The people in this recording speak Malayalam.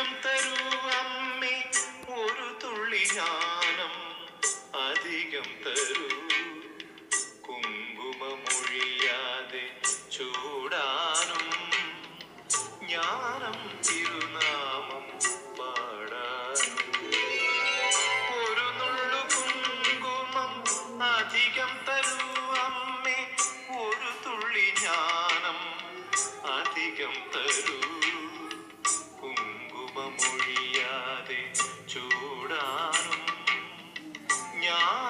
ധൈര്യം തരൂ അമ്മേ ഒരു തുള്ളി ജ്ഞാനം അധികം തരൂ. കുങ്കുമൊഴിയാതെ ചൂടാനും ഞാൻ ചൂടാനും ഞാൻ